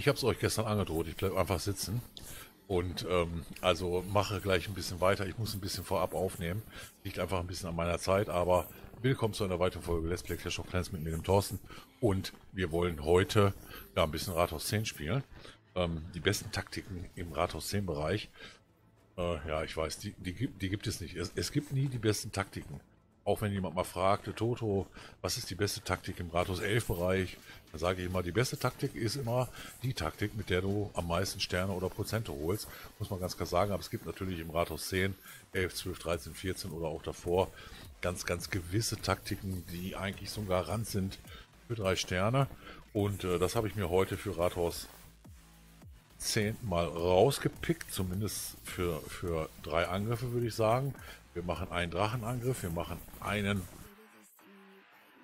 Ich habe es euch gestern angedroht, ich bleibe einfach sitzen. Und ähm, also mache gleich ein bisschen weiter. Ich muss ein bisschen vorab aufnehmen. Liegt einfach ein bisschen an meiner Zeit, aber willkommen zu einer weiteren Folge Let's Play Clash of Clans mit mir, dem Thorsten. Und wir wollen heute ja, ein bisschen Rathaus 10 spielen. Ähm, die besten Taktiken im Rathaus 10 Bereich. Äh, ja, ich weiß, die, die, die gibt es nicht. Es, es gibt nie die besten Taktiken. Auch wenn jemand mal fragt, Toto, was ist die beste Taktik im Rathaus 11 Bereich? Dann sage ich immer, die beste Taktik ist immer die Taktik, mit der du am meisten Sterne oder Prozente holst. Muss man ganz klar sagen, aber es gibt natürlich im Rathaus 10, 11, 12, 13, 14 oder auch davor ganz, ganz gewisse Taktiken, die eigentlich so ein Garant sind für drei Sterne. Und äh, das habe ich mir heute für Rathaus 10 mal rausgepickt, zumindest für, für drei Angriffe würde ich sagen. Wir machen einen Drachenangriff, wir machen einen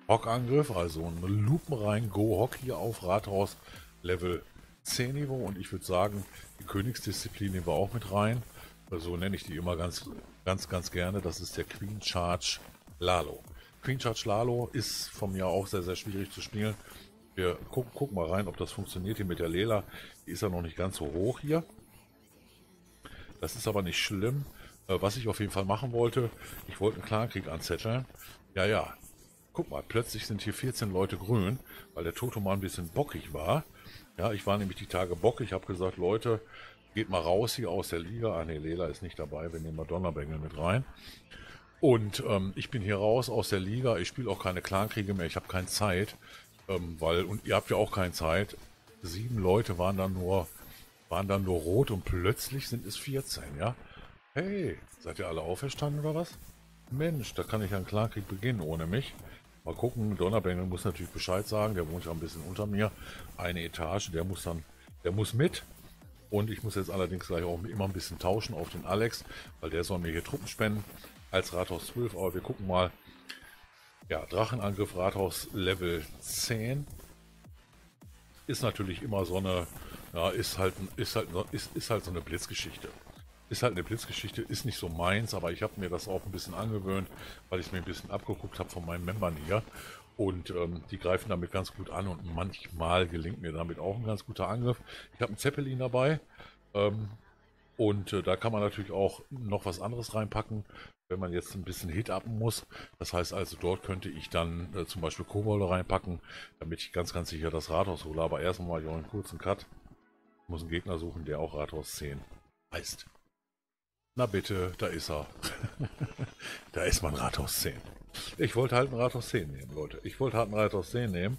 Hockangriff, also einen Lupenrein Go-Hock hier auf Rathaus Level 10 Niveau und ich würde sagen, die Königsdisziplin nehmen wir auch mit rein. So nenne ich die immer ganz, ganz, ganz gerne. Das ist der Queen Charge Lalo. Queen Charge Lalo ist von mir auch sehr, sehr schwierig zu spielen. Wir gucken, gucken mal rein, ob das funktioniert hier mit der Lela. Die ist ja noch nicht ganz so hoch hier. Das ist aber nicht schlimm. Äh, was ich auf jeden Fall machen wollte, ich wollte einen Clankrieg anzetteln. Ja, ja. Guck mal, plötzlich sind hier 14 Leute grün, weil der Toto mal ein bisschen bockig war. Ja, ich war nämlich die Tage bockig. Ich habe gesagt, Leute, geht mal raus hier aus der Liga. Ah ne, Lela ist nicht dabei. Wir nehmen mal Donnerbengel mit rein. Und ähm, ich bin hier raus aus der Liga. Ich spiele auch keine Clankriege mehr. Ich habe keine Zeit. Ähm, weil, und ihr habt ja auch keine Zeit. Sieben Leute waren dann nur, waren dann nur rot und plötzlich sind es 14, ja. Hey, seid ihr alle auferstanden oder was? Mensch, da kann ich einen Klarkrieg beginnen ohne mich. Mal gucken, Donnerbengel muss natürlich Bescheid sagen, der wohnt ja ein bisschen unter mir. Eine Etage, der muss dann, der muss mit. Und ich muss jetzt allerdings gleich auch immer ein bisschen tauschen auf den Alex, weil der soll mir hier Truppen spenden als Rathaus 12. Aber wir gucken mal. Ja, Drachenangriff Rathaus Level 10. Ist natürlich immer so eine, ja, ist halt, ist halt, ist, ist halt so eine Blitzgeschichte. Ist halt eine Blitzgeschichte, ist nicht so meins, aber ich habe mir das auch ein bisschen angewöhnt, weil ich mir ein bisschen abgeguckt habe von meinen Membern hier. Und ähm, die greifen damit ganz gut an und manchmal gelingt mir damit auch ein ganz guter Angriff. Ich habe einen Zeppelin dabei ähm, und äh, da kann man natürlich auch noch was anderes reinpacken, wenn man jetzt ein bisschen Hit upen muss. Das heißt also, dort könnte ich dann äh, zum Beispiel Kobolde reinpacken, damit ich ganz, ganz sicher das Rathaus hole. Aber erstmal mache ich auch einen kurzen Cut. Ich muss einen Gegner suchen, der auch Rathaus 10 heißt. Na bitte, da ist er. da ist mein Rathaus 10. Ich wollte halt ein Rathaus 10 nehmen, Leute. Ich wollte halt ein Rathaus 10 nehmen.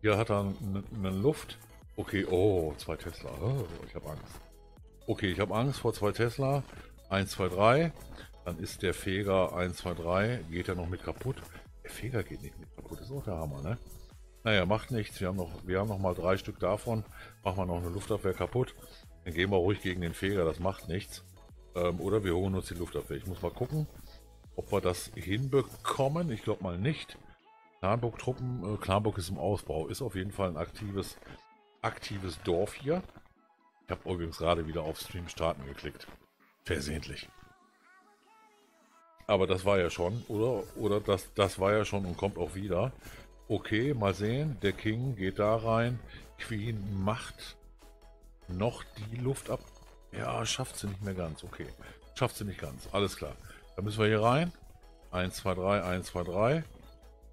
Hier hat er eine Luft. Okay, oh, zwei Tesla. Oh, ich habe Angst. Okay, ich habe Angst vor zwei Tesla. 1, 2, 3. Dann ist der Feger 1, 2, 3. Geht er noch mit kaputt? Der Feger geht nicht mit kaputt. Das ist auch der Hammer, ne? Naja, macht nichts. Wir haben noch, wir haben noch mal drei Stück davon. Machen wir noch eine Luftabwehr kaputt. Dann gehen wir ruhig gegen den Feger. Das macht nichts. Ähm, oder wir holen uns die Luftabwehr. Ich muss mal gucken, ob wir das hinbekommen. Ich glaube mal nicht. Clanburg-Truppen, äh, Clanburg ist im Ausbau. Ist auf jeden Fall ein aktives, aktives Dorf hier. Ich habe übrigens gerade wieder auf Stream starten geklickt. Versehentlich. Aber das war ja schon, oder? Oder das, das war ja schon und kommt auch wieder. Okay, mal sehen. Der King geht da rein. Queen macht noch die Luft ab. Ja, schafft sie nicht mehr ganz. Okay. Schafft sie nicht ganz. Alles klar. Dann müssen wir hier rein. 1, 2, 3, 1, 2, 3.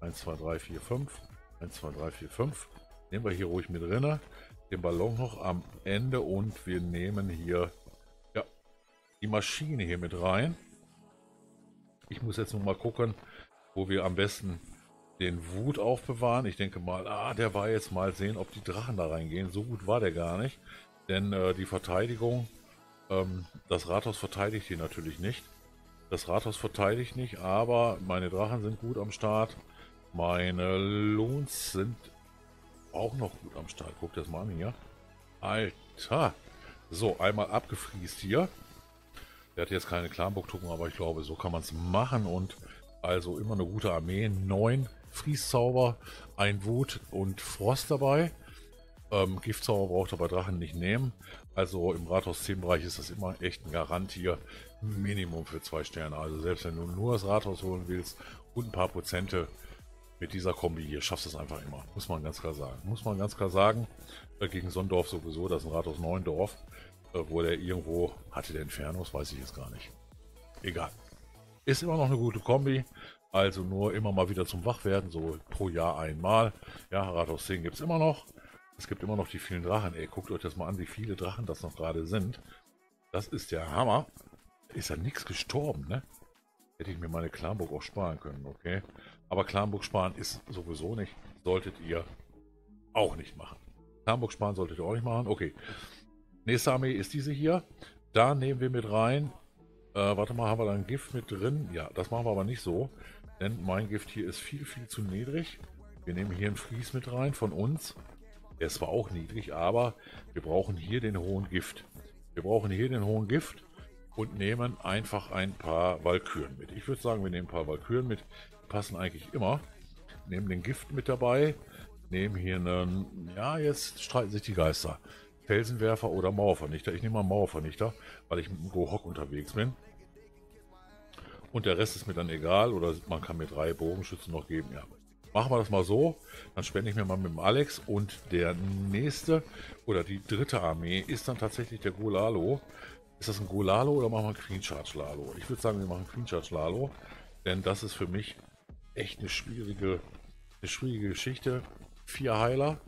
1, 2, 3, 4, 5. 1, 2, 3, 4, 5. Nehmen wir hier ruhig mit drin. Den Ballon noch am Ende und wir nehmen hier ja, die Maschine hier mit rein. Ich muss jetzt nur mal gucken, wo wir am besten den Wut aufbewahren. Ich denke mal, ah, der war jetzt mal sehen, ob die Drachen da reingehen. So gut war der gar nicht. Denn äh, die Verteidigung ähm, das Rathaus verteidigt hier natürlich nicht. Das Rathaus verteidigt nicht, aber meine Drachen sind gut am Start. Meine Loons sind auch noch gut am Start. Guckt das mal an hier. Alter. So, einmal abgefriest hier. Der hat jetzt keine Clanburg-Truppen, aber ich glaube, so kann man es machen. Und also immer eine gute Armee. Neun Frieszauber, ein Wut und Frost dabei. Ähm, Giftzauber braucht er bei Drachen nicht nehmen. Also im Rathaus 10 Bereich ist das immer echt ein Garant hier. Minimum für zwei Sterne. Also selbst wenn du nur das Rathaus holen willst und ein paar Prozente mit dieser Kombi hier, schaffst du es einfach immer. Muss man ganz klar sagen. Muss man ganz klar sagen. Äh, gegen Sondorf sowieso, das ist ein Rathaus Neuendorf. Äh, wo der irgendwo hatte, der Infernos, weiß ich jetzt gar nicht. Egal. Ist immer noch eine gute Kombi. Also nur immer mal wieder zum Wachwerden, so pro Jahr einmal. Ja, Rathaus 10 gibt es immer noch. Es gibt immer noch die vielen Drachen. Ey, guckt euch das mal an, wie viele Drachen das noch gerade sind. Das ist der Hammer. Ist ja nichts gestorben, ne? Hätte ich mir meine Klamburg auch sparen können, okay? Aber Klamburg sparen ist sowieso nicht. Solltet ihr auch nicht machen. Klamburg sparen solltet ihr auch nicht machen. Okay. Nächste Armee ist diese hier. Da nehmen wir mit rein. Äh, warte mal, haben wir da ein Gift mit drin? Ja, das machen wir aber nicht so. Denn mein Gift hier ist viel, viel zu niedrig. Wir nehmen hier einen Fries mit rein von uns. Der ist zwar auch niedrig, aber wir brauchen hier den hohen Gift. Wir brauchen hier den hohen Gift und nehmen einfach ein paar Walküren mit. Ich würde sagen, wir nehmen ein paar Walküren mit. Die passen eigentlich immer. Nehmen den Gift mit dabei. Nehmen hier einen... Ja, jetzt streiten sich die Geister. Felsenwerfer oder Mauervernichter. Ich nehme mal Mauervernichter, weil ich mit dem Go-Hock unterwegs bin. Und der Rest ist mir dann egal oder man kann mir drei Bogenschützen noch geben. Ja, machen wir das mal so. Dann spende ich mir mal mit dem Alex und der nächste oder die dritte Armee ist dann tatsächlich der Golalo. Ist das ein Golalo oder machen wir ein Queen Charge Lalo? Ich würde sagen, wir machen Queen Charge Lalo, denn das ist für mich echt eine schwierige, eine schwierige Geschichte. Vier Heiler,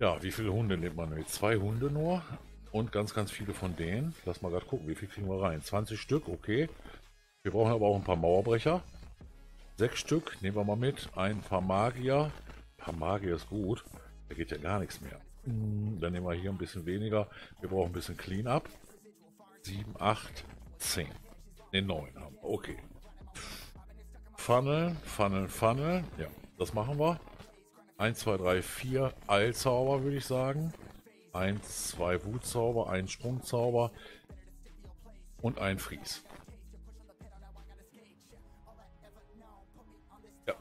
ja, wie viele Hunde nimmt man mit? Zwei Hunde nur und ganz, ganz viele von denen. Lass mal gerade gucken, wie viel kriegen wir rein? 20 Stück, okay. Wir brauchen aber auch ein paar Mauerbrecher. Sechs Stück nehmen wir mal mit. Ein paar Magier. Ein paar Magier ist gut. Da geht ja gar nichts mehr. Hm, dann nehmen wir hier ein bisschen weniger. Wir brauchen ein bisschen Clean-up. 7, 8, 10. Ne, 9 haben wir. Okay. Funnel, Funnel, Funnel. Ja, das machen wir. 1, 2, 3, 4 Eilzauber, würde ich sagen. 1, 2 Wutzauber, ein Sprungzauber und ein Fries.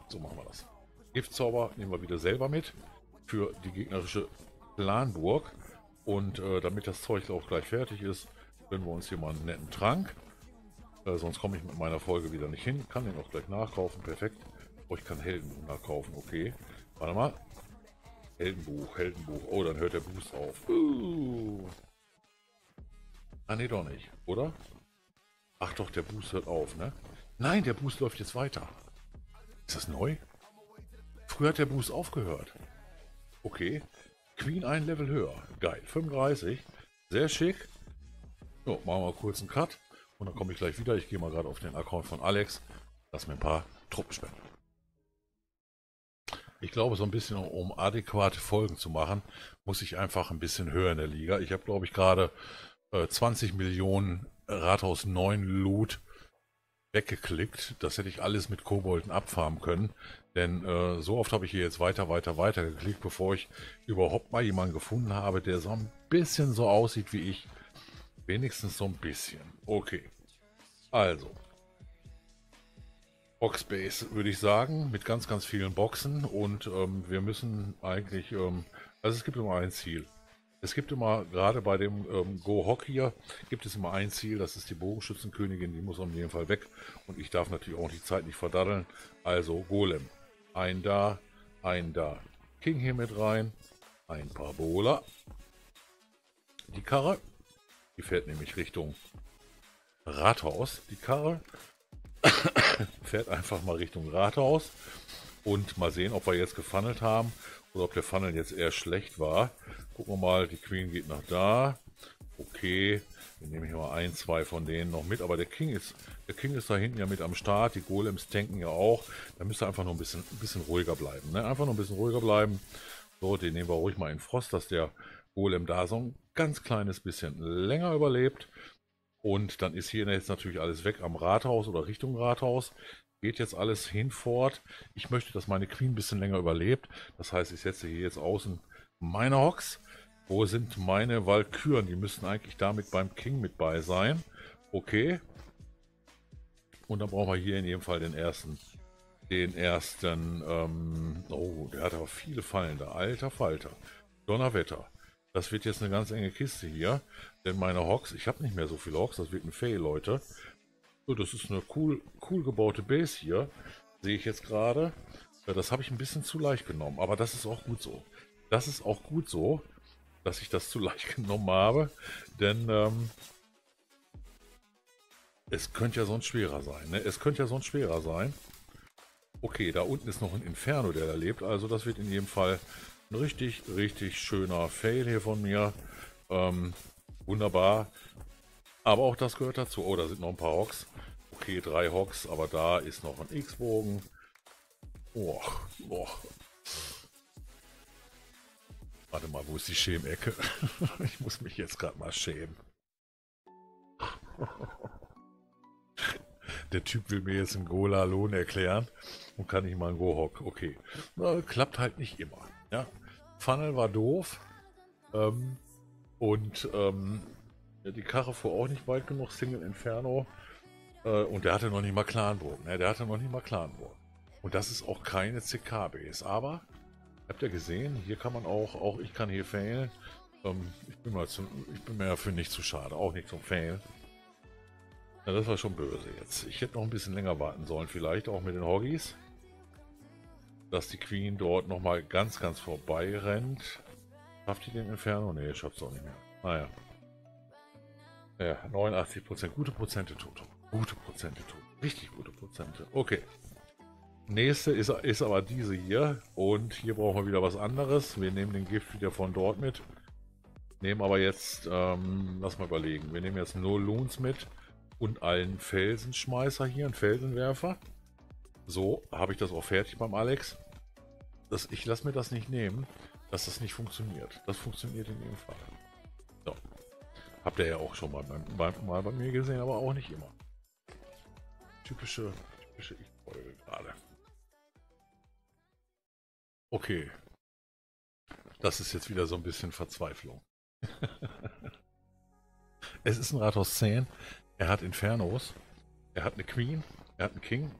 So machen wir das. Giftzauber nehmen wir wieder selber mit für die gegnerische Planburg. Und äh, damit das Zeug auch gleich fertig ist, gönnen wir uns hier mal einen netten Trank. Äh, sonst komme ich mit meiner Folge wieder nicht hin. Kann den auch gleich nachkaufen. Perfekt. Oh, ich kann Helden nachkaufen. Okay. Warte mal. Heldenbuch, Heldenbuch. Oh, dann hört der Boost auf. Uh. Ah, nee, doch nicht, oder? Ach doch, der Boost hört auf, ne? Nein, der Boost läuft jetzt weiter. Ist das neu? Früher hat der Boost aufgehört. Okay. Queen ein Level höher. Geil. 35. Sehr schick. So, machen wir kurz einen Cut. Und dann komme ich gleich wieder. Ich gehe mal gerade auf den Account von Alex. Lass mir ein paar Truppen spenden. Ich glaube, so ein bisschen, um adäquate Folgen zu machen, muss ich einfach ein bisschen höher in der Liga. Ich habe, glaube ich, gerade äh, 20 Millionen Rathaus 9 Loot weggeklickt. Das hätte ich alles mit Kobolden abfarmen können. Denn äh, so oft habe ich hier jetzt weiter, weiter, weiter geklickt, bevor ich überhaupt mal jemanden gefunden habe, der so ein bisschen so aussieht wie ich. Wenigstens so ein bisschen. Okay. Also, Boxbase, würde ich sagen, mit ganz, ganz vielen Boxen und ähm, wir müssen eigentlich, ähm, also es gibt immer ein Ziel. Es gibt immer, gerade bei dem ähm, Go Hock hier, gibt es immer ein Ziel, das ist die Bogenschützenkönigin, die muss auf jeden Fall weg und ich darf natürlich auch die Zeit nicht verdaddeln. Also Golem, ein da, ein da. King hier mit rein, ein paar Bowler. Die Karre, die fährt nämlich Richtung Rathaus, die Karre fährt einfach mal Richtung Rathaus und mal sehen, ob wir jetzt gefunnelt haben oder ob der Funnel jetzt eher schlecht war. Gucken wir mal, die Queen geht nach da. Okay, wir nehmen hier mal ein, zwei von denen noch mit, aber der King ist, der King ist da hinten ja mit am Start, die Golems tanken ja auch. Da müsste einfach nur ein bisschen, ein bisschen ruhiger bleiben. Ne? Einfach nur ein bisschen ruhiger bleiben. So, den nehmen wir ruhig mal in Frost, dass der Golem da so ein ganz kleines bisschen länger überlebt. Und dann ist hier jetzt natürlich alles weg am Rathaus oder Richtung Rathaus. Geht jetzt alles hinfort. Ich möchte, dass meine Queen ein bisschen länger überlebt. Das heißt, ich setze hier jetzt außen meine Hocks. Wo sind meine Walküren? Die müssten eigentlich damit beim King mit bei sein. Okay. Und dann brauchen wir hier in jedem Fall den ersten. Den ersten. Ähm, oh, der hat aber viele Fallen da. Alter Falter. Donnerwetter. Das wird jetzt eine ganz enge Kiste hier. Denn meine Hawks, ich habe nicht mehr so viele Hawks, das wird ein Fail, Leute. So, das ist eine cool, cool gebaute Base hier. Sehe ich jetzt gerade. Das habe ich ein bisschen zu leicht genommen, aber das ist auch gut so. das ist auch gut so, dass ich das zu leicht genommen habe, denn ähm, es könnte ja sonst schwerer sein. Ne? Es könnte ja sonst schwerer sein. Okay, da unten ist noch ein Inferno, der da lebt. Also das wird in jedem Fall ein richtig, richtig schöner Fail hier von mir. Ähm, wunderbar. Aber auch das gehört dazu. Oh, da sind noch ein paar Hocks. Okay, drei Hocks, aber da ist noch ein X-Bogen. Oh, oh. Warte mal, wo ist die Schämecke? ich muss mich jetzt gerade mal schämen. Der Typ will mir jetzt einen Gola-Lohn erklären und kann nicht mal einen Go-Hock. Okay. Na, klappt halt nicht immer. Ja. Funnel war doof. Ähm, und ähm, die Karre fuhr auch nicht weit genug, Single Inferno. Äh, und der hatte noch nicht mal Clanburg. Ne? Der hatte noch nicht mal Clanburg. Und das ist auch keine CK-Base. Aber, habt ihr gesehen, hier kann man auch, auch ich kann hier failen. Ähm, ich, bin mal zu, ich bin mir dafür nicht zu schade, auch nicht zum Fail. Ja, das war schon böse jetzt. Ich hätte noch ein bisschen länger warten sollen, vielleicht auch mit den Hoggies. Dass die Queen dort nochmal ganz, ganz vorbei rennt. Schafft die den Inferno? Ne, schafft es auch nicht mehr. Naja. Ja, 89%. Gute Prozente, Toto. Gute Prozente, Toto. Richtig gute Prozente. Okay. Nächste ist, ist aber diese hier. Und hier brauchen wir wieder was anderes. Wir nehmen den Gift wieder von dort mit. Nehmen aber jetzt, ähm, lass mal überlegen. Wir nehmen jetzt nur Loons mit und einen Felsenschmeißer hier, einen Felsenwerfer. So, habe ich das auch fertig beim Alex. Das, ich lasse mir das nicht nehmen, dass das nicht funktioniert. Das funktioniert in jedem Fall. Habt ihr ja auch schon mal, bei, mal bei mir gesehen, aber auch nicht immer. Typische, typische Ich-Folge gerade. Okay. Das ist jetzt wieder so ein bisschen Verzweiflung. es ist ein Rathaus 10. Er hat Infernos. Er hat eine Queen. Er hat einen King.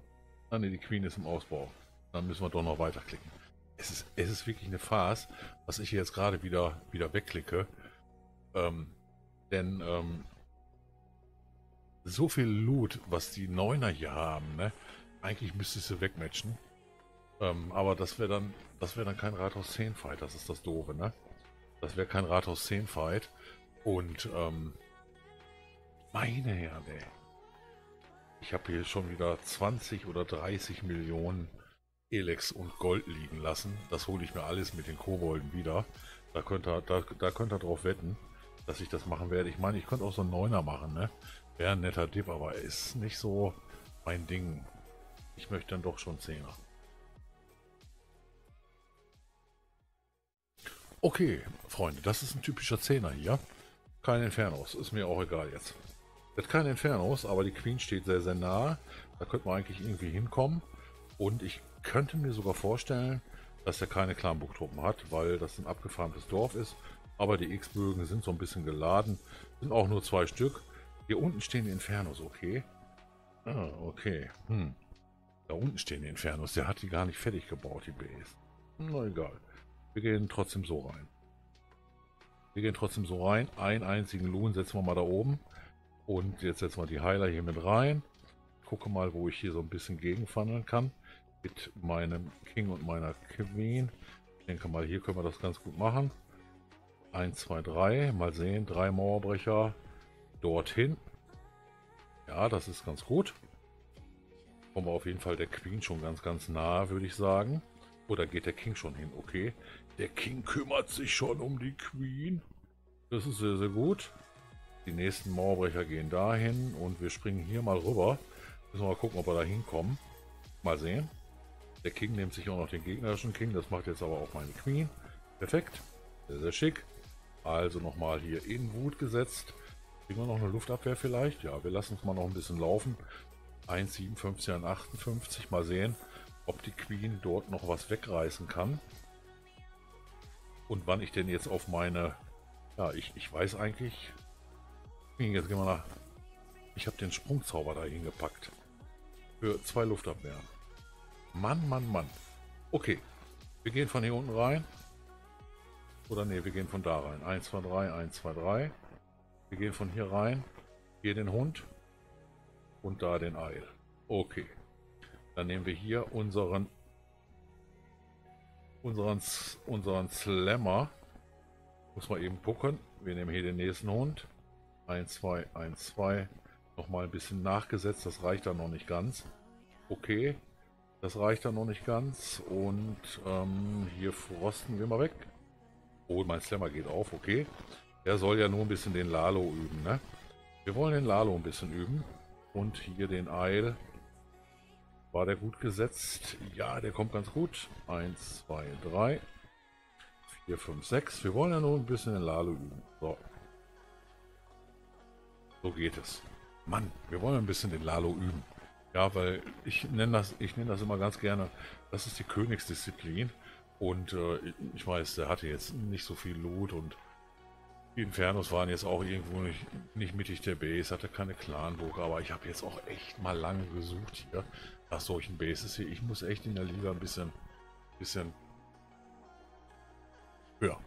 Ah ne, die Queen ist im Ausbau. Dann müssen wir doch noch weiterklicken. Es ist, es ist wirklich eine Farce, was ich jetzt gerade wieder, wieder wegklicke. Ähm, denn ähm, so viel Loot, was die Neuner hier haben, ne? Eigentlich müsste sie wegmatchen. Ähm, aber das wäre dann, das wäre dann kein Rathaus 10 Fight, das ist das Doofe, ne? Das wäre kein Rathaus 10 Fight. Und ähm, meine Herren. Ich habe hier schon wieder 20 oder 30 Millionen Elex und Gold liegen lassen. Das hole ich mir alles mit den Kobolden wieder. Da könnt ihr, da, da könnt ihr drauf wetten, dass ich das machen werde. Ich meine, ich könnte auch so einen Neuner machen, ne? Wäre ein netter Dip, aber ist nicht so mein Ding. Ich möchte dann doch schon Zehner. Okay, Freunde, das ist ein typischer Zehner hier. Kein Infernos, ist mir auch egal jetzt. Er hat keine Infernos, aber die Queen steht sehr, sehr nah. Da könnte man eigentlich irgendwie hinkommen. Und ich könnte mir sogar vorstellen, dass er keine Clanburg-Truppen hat, weil das ein abgefarmtes Dorf ist. Aber die X-Bögen sind so ein bisschen geladen. Sind auch nur zwei Stück. Hier unten stehen die Infernos, okay. Ah, okay. Hm. Da unten stehen die Infernos. Der hat die gar nicht fertig gebaut, die Base. Na egal. Wir gehen trotzdem so rein. Wir gehen trotzdem so rein. Einen einzigen Loon setzen wir mal da oben. Und jetzt setzen wir die Heiler hier mit rein. Gucke mal, wo ich hier so ein bisschen gegenfandeln kann. Mit meinem King und meiner Queen. Ich denke mal, hier können wir das ganz gut machen. 1, 2, 3. Mal sehen. Drei Mauerbrecher dorthin. Ja, das ist ganz gut. Kommen wir auf jeden Fall der Queen schon ganz, ganz nah, würde ich sagen. Oder geht der King schon hin? Okay. Der King kümmert sich schon um die Queen. Das ist sehr, sehr gut. Die nächsten Mauerbrecher gehen dahin und wir springen hier mal rüber. Müssen wir mal gucken, ob wir da hinkommen. Mal sehen. Der King nimmt sich auch noch den gegnerischen King. Das macht jetzt aber auch meine Queen. Perfekt. Sehr, sehr schick. Also nochmal hier in Wut gesetzt. Kriegen wir noch eine Luftabwehr vielleicht? Ja, wir lassen es mal noch ein bisschen laufen. 1,57 an 58. Mal sehen, ob die Queen dort noch was wegreißen kann. Und wann ich denn jetzt auf meine... Ja, ich, ich weiß eigentlich, Jetzt gehen wir nach. Ich habe den Sprungzauber da hingepackt. Für zwei Luftabwehren. Mann, Mann, Mann. Okay. Wir gehen von hier unten rein. Oder ne, wir gehen von da rein. 1, 2, 3, 1, 2, 3. Wir gehen von hier rein. Hier den Hund. Und da den Eil. Okay. Dann nehmen wir hier unseren unseren, unseren Slammer. Muss man eben gucken. Wir nehmen hier den nächsten Hund. 1, 2, 1, 2. Nochmal ein bisschen nachgesetzt. Das reicht dann noch nicht ganz. Okay. Das reicht dann noch nicht ganz. Und ähm, hier frosten wir mal weg. Oh, mein Slammer geht auf. Okay. Der soll ja nur ein bisschen den Lalo üben, ne? Wir wollen den Lalo ein bisschen üben. Und hier den Eil. War der gut gesetzt? Ja, der kommt ganz gut. 1, 2, 3, 4, 5, 6. Wir wollen ja nur ein bisschen den Lalo üben. So. So geht es. Mann, wir wollen ein bisschen den Lalo üben. Ja, weil ich nenne das, ich nenne das immer ganz gerne, das ist die Königsdisziplin. Und äh, ich weiß, der hatte jetzt nicht so viel Loot und die Infernos waren jetzt auch irgendwo nicht, nicht mittig der Base, hatte keine Clanburg, aber ich habe jetzt auch echt mal lange gesucht hier nach solchen Bases hier. Ich muss echt in der Liga ein bisschen, bisschen höher.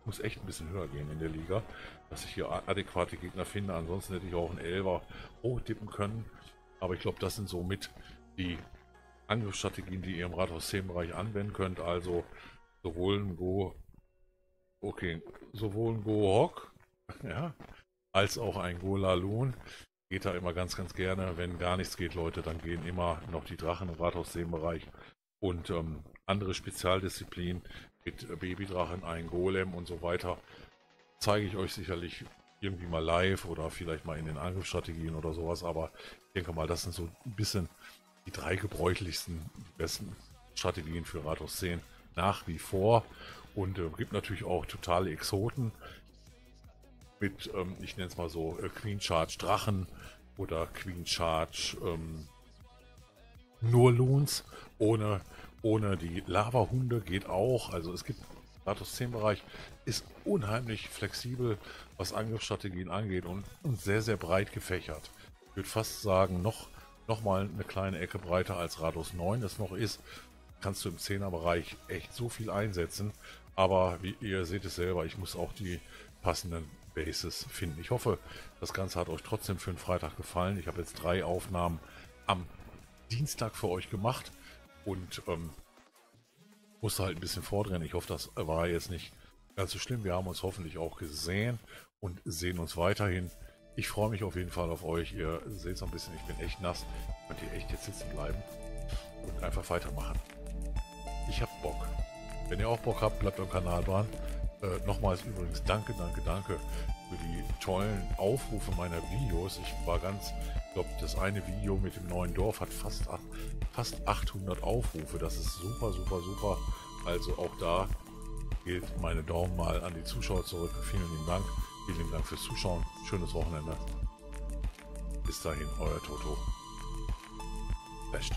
Ich muss echt ein bisschen höher gehen in der Liga, dass ich hier adäquate Gegner finde. Ansonsten hätte ich auch einen Elver hochtippen können. Aber ich glaube, das sind somit die Angriffsstrategien, die ihr im Rathaus 10 Bereich anwenden könnt. Also sowohl ein Go Okay, sowohl ein Go-Hawk, ja, als auch ein Go-Lalun geht da immer ganz, ganz gerne. Wenn gar nichts geht, Leute, dann gehen immer noch die Drachen im Rathaus-Bereich und ähm, andere Spezialdisziplinen mit Babydrachen, ein Golem und so weiter. Zeige ich euch sicherlich irgendwie mal live oder vielleicht mal in den Angriffsstrategien oder sowas, aber ich denke mal, das sind so ein bisschen die drei gebräuchlichsten, die besten Strategien für Rathaus 10 nach wie vor. Und äh, gibt natürlich auch totale Exoten mit, ähm, ich nenne es mal so, äh, Queen Charge Drachen oder Queen Charge ähm, nur Loons ohne, ohne die Lava-Hunde geht auch. Also es gibt Stratos 10 Bereich ist unheimlich flexibel, was Angriffsstrategien angeht und, und sehr, sehr breit gefächert. Ich würde fast sagen, noch, noch mal eine kleine Ecke breiter als Rados 9 es noch ist. Kannst du im 10er Bereich echt so viel einsetzen. Aber wie ihr seht es selber, ich muss auch die passenden Bases finden. Ich hoffe, das Ganze hat euch trotzdem für den Freitag gefallen. Ich habe jetzt drei Aufnahmen am Dienstag für euch gemacht und ähm, musste halt ein bisschen vordrehen. Ich hoffe, das war jetzt nicht ganz so schlimm. Wir haben uns hoffentlich auch gesehen und sehen uns weiterhin. Ich freue mich auf jeden Fall auf euch. Ihr seht es ein bisschen, ich bin echt nass. Könnt ihr echt jetzt sitzen bleiben und einfach weitermachen. Ich habe Bock. Wenn ihr auch Bock habt, bleibt am Kanal dran. Äh, nochmals übrigens danke, danke, danke für die tollen Aufrufe meiner Videos. Ich war ganz, ich glaube, das eine Video mit dem neuen Dorf hat fast, fast 800 Aufrufe. Das ist super, super, super. Also auch da geht meine Daumen mal an die Zuschauer zurück. Vielen lieben Dank. Vielen lieben Dank fürs Zuschauen. Schönes Wochenende. Bis dahin, euer Toto. Best.